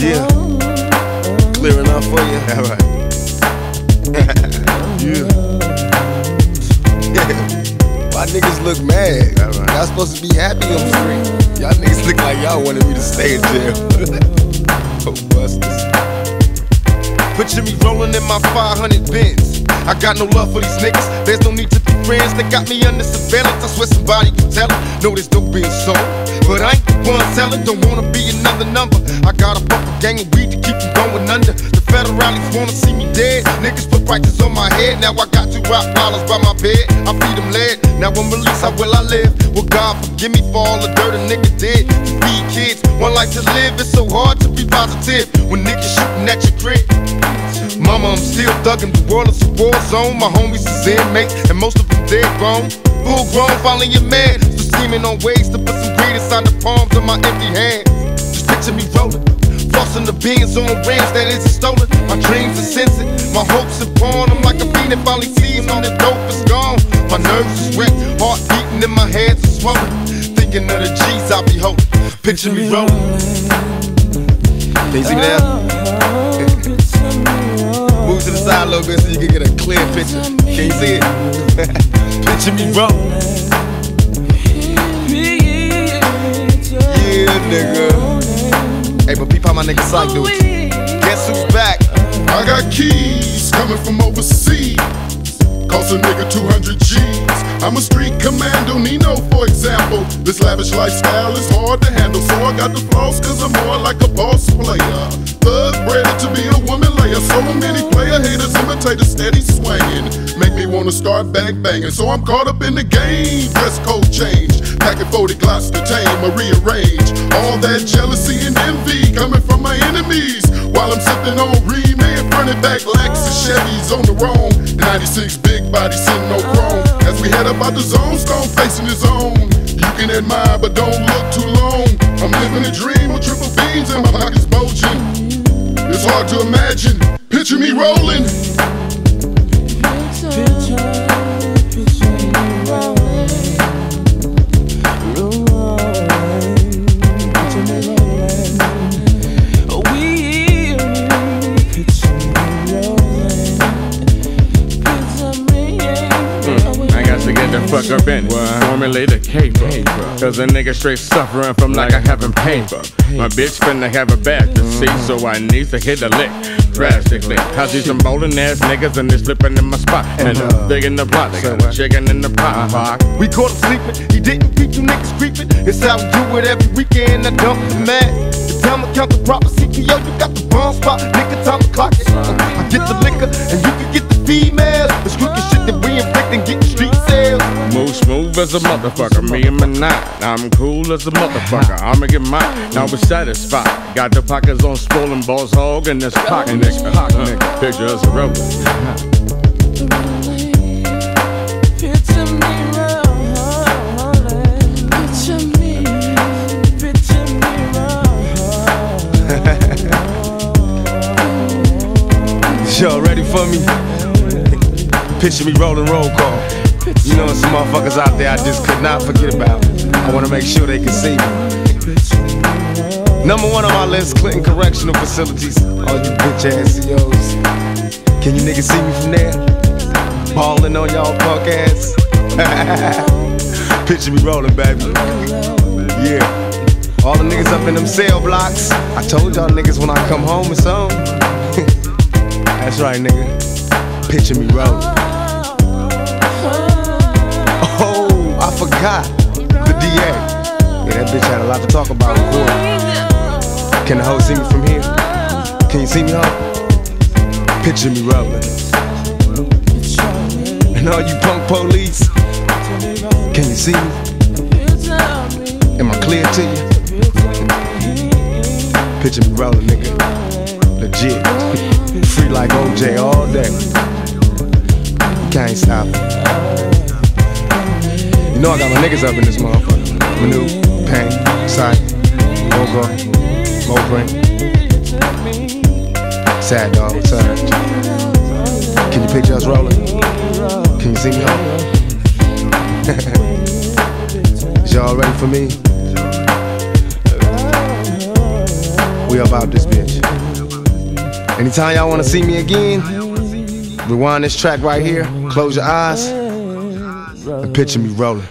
Yeah. Clear enough for you? All right. yeah. Why niggas look mad? Y'all supposed to be happy I'm free. Y'all niggas look like y'all wanted me to stay in jail. oh, busters. Picture me rolling in my 500 Benz. I got no love for these niggas. There's no need to be friends. They got me under surveillance. I swear somebody can tell it. Know this dope being sold. But I ain't the one selling. Don't wanna be another number. I got a bumper gang of weed to keep them going under. The federalists wanna see me dead. Niggas put prices on my head. Now I got two rock dollars by my bed. I feed them lead. Now I'm released. How will I live? Well, God forgive me for all the dirt a nigga did. To kids, one life to live. It's so hard to be positive when niggas shooting at your crib. Mama, I'm still thuggin'. The world is a war zone. My homies is inmates, and most of them dead grown. Full grown, finally you're mad. Scheming on ways to put some greed inside the palms of my empty hands. Just picture me rolling. Flossing the beans on that isn't stolen. My dreams are censored. My hopes are born. I'm like a fiend that finally sees when the dope is gone. My nerves is wrecked. Heart beating in my hands are swollen. Thinking of the G's I be holding. Picture me rolling. Can you see me now? Move to the side a little bit so you can get a clear picture. Can you see it? picture me rolling. My Syke do it. Guess who's back? I got keys coming from overseas. Cost a nigga 200 G's. I'm a street commando, Nino, for example. This lavish lifestyle is hard to handle, so I got the flaws, cause I'm more like a boss player. Thug bred to be a woman layer. So many player haters imitate a steady swinging. Make me wanna start bang banging, so I'm caught up in the game. Dress code change, packing 40 glocks to tame or rearrange. All that jealousy and envy enemies. While I'm sipping on Remain, running back Lexus Chevys on the roam. 96 big body sitting on chrome. As we head up out the zone, stone facing his own. You can admire, but don't look too long. I'm living a dream with triple beams and my pockets bulging. It's hard to imagine. Picture me rolling. Got to get the fuck up in it. Formulate a caper. Cause a nigga straight suffering from like I haven't paper. My bitch finna have a back to see, so I need to hit a lick. Drastically. I see some bowling ass niggas and they slipping in my spot. And uh, big in the pot, they got a chicken in the pot. Fuck. We caught him sleeping. He didn't beat you niggas creeping. It's how we do it every weekend. I dump the man. The time I count the proper CPO, you got the bomb spot. Nigga, time to clock it. I get the liquor and you can get the females. As a motherfucker, me and my nine. I'm cool as a motherfucker, I'ma get mine. Now we're satisfied. Got the pockets on swollen Boss Hogg and this pocket nigga. Uh, picture us a road. Y'all ready for me? Picture me rolling roll call. You know, some motherfuckers out there I just could not forget about. I wanna make sure they can see me. Number one on my list, Clinton Correctional Facilities. All you bitch ass CEOs. Can you niggas see me from there? Ballin' on y'all punk ass. Picture me rolling, baby. Yeah. All the niggas up in them cell blocks. I told y'all niggas when I come home it's on. That's right, nigga. Picture me rolling. Forgot. The DA. Yeah, that bitch had a lot to talk about. Can the hoe see me from here? Can you see me, hoe? Picture me rolling. And all you punk police, can you see me? Am I clear to you? Picture me rolling, nigga. Legit. Free like OJ all day. Can't stop. You know I got my niggas up in this motherfucker. Manu, Pain, Sight, Mogo, Mobrin. Sad dog, what's up? Can you picture us rolling? Can you see me home? Is y'all ready for me? We about this bitch. Anytime y'all wanna see me again, rewind this track right here, close your eyes, and picture me rolling.